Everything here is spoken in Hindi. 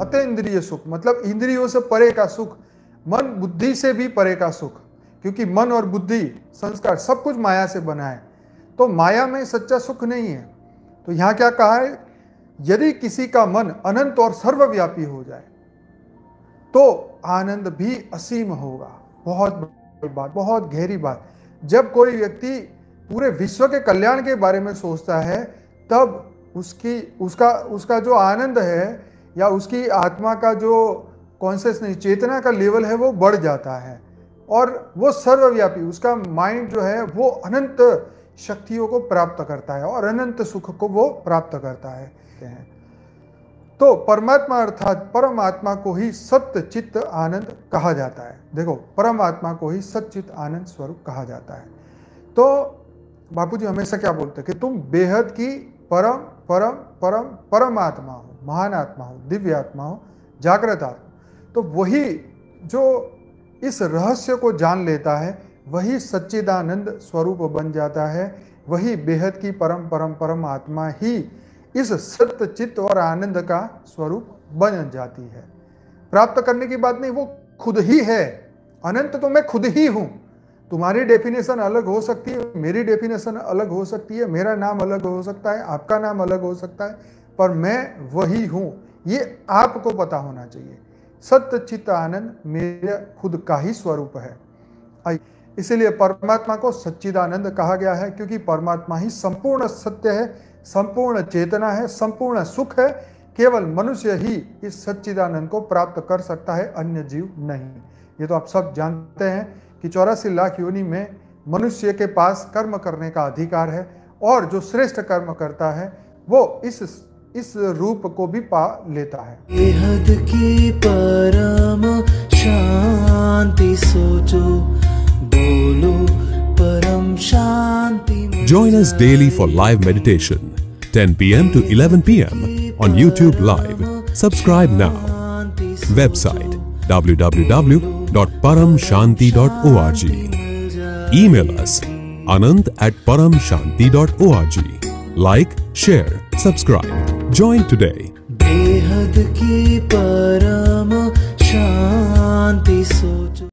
अतेंद्रिय सुख मतलब इंद्रियों से परे का सुख, मन बुद्धि से भी परे का सुख, क्योंकि मन और बुद्धि संस्कार सब कुछ माया से बना है। तो माया में सच्चा सुख नहीं है। तो यहाँ क्या कहा है? यदि किसी का मन अनंत और सर्वव्यापी हो जाए तो आनंद भी असीम होगा। बहुत बात, बहुत गहरी बात। जब कोई व्यक्ति पूरे विश्व के कल्याण के बारे में सोचता है, तब उसकी, उसका उसका जो आनंद है या उसकी आत्मा का जो कॉन्शियस नहीं, चेतना का लेवल है, वो बढ़ जाता है। और वो सर्वव्यापी, उसका माइंड जो है, वो अनंत शक्तियों को प्राप्त करता है और अनंत सुख को वो प्राप्त करता है। तो परमात्मा अर्थात परमात्मा को ही सत्य चित्त आनंद कहा जाता है। देखो, परमात्मा को ही सचित आनंद स्वरूप कहा जाता है। तो बापू जी हमेशा क्या बोलते हैं कि तुम बेहद की परम परम परम, परमात्मा हो, महान आत्मा हो, दिव्य आत्मा हो, जागृत आत्मा तो वही जो इस रहस्य को जान लेता है, वही सच्चिदानंद स्वरूप बन जाता है, वही बेहद की परम परम परम आत्मा ही इस सत्य चित्त और आनंद का स्वरूप बन जाती है। प्राप्त करने की बात नहीं, वो खुद ही है। अनंत तो मैं खुद ही हूँ। तुम्हारी डेफिनेशन अलग हो सकती है, मेरी डेफिनेशन अलग हो सकती है, मेरा नाम अलग हो सकता है, आपका नाम अलग हो सकता है, पर मैं वही हूँ। ये आपको पता होना चाहिए। सत्य, चित्त, आनंद मेरे खुद का ही स्वरूप है। इसीलिए परमात्मा को सच्चिदानंद कहा गया है, क्योंकि परमात्मा ही संपूर्ण सत्य है संपूर्ण चेतना है संपूर्ण सुख है केवल मनुष्य ही इस सच्चिदानंद को प्राप्त कर सकता है अन्य जीव नहीं। ये तो आप सब जानते हैं कि चौरासी लाख योनि में मनुष्य के पास कर्म करने का अधिकार है और जो श्रेष्ठ कर्म करता है वो इस इस रूप को भी पा लेता है। की परम शांति सोचो बोलो परम शांति Join us daily for live meditation, 10 p.m. to 11 p.m. on YouTube Live. Subscribe now. Website www.paramshanti.org. Email us anand at paramshanti.org. Like, share, subscribe. Join today.